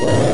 Whoa.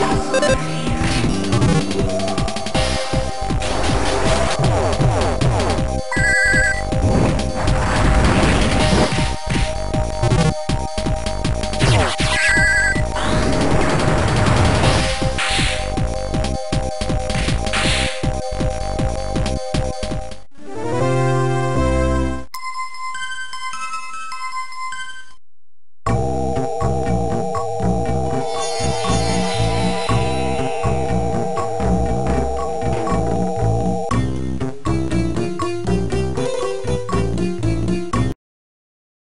Yeah.